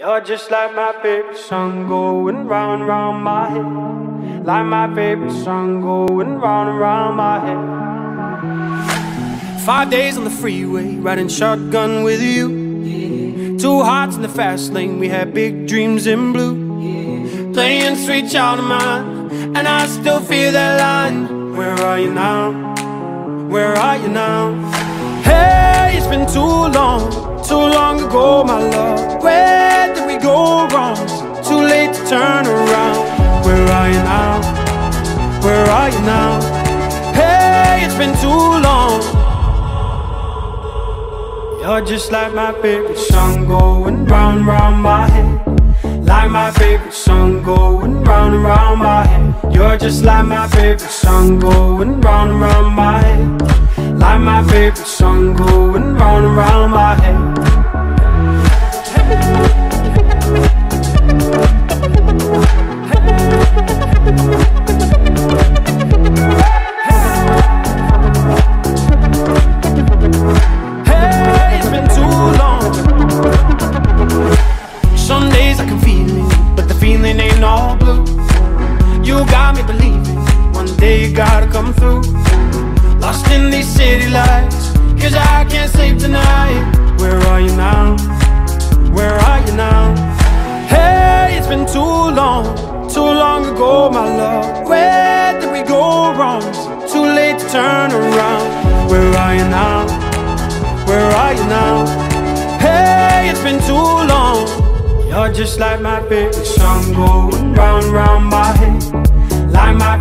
You're just like my favorite song going round round my head. Like my favorite song going round round my head. Five days on the freeway, riding shotgun with you. Two hearts in the fast lane, we had big dreams in blue. Playing sweet child of mine, and I still feel that line. Where are you now? Where are you now? Hey, it's been too long, too long ago, my love. Turn around. Where are you now? Where are you now? Hey, it's been too long. You're just like my favorite song going round, round my head. Like my favorite song going round round my head. You're just like my favorite song going round round my head. Like my favorite song going You got me believing one day you gotta come through. Lost in these city lights, cause I can't sleep tonight. Where are you now? Where are you now? Hey, it's been too long, too long ago, my love. Where did we go wrong? Too late to turn around. Where are you now? Where are you now? Hey, it's been too long. You're just like my favorite song going round round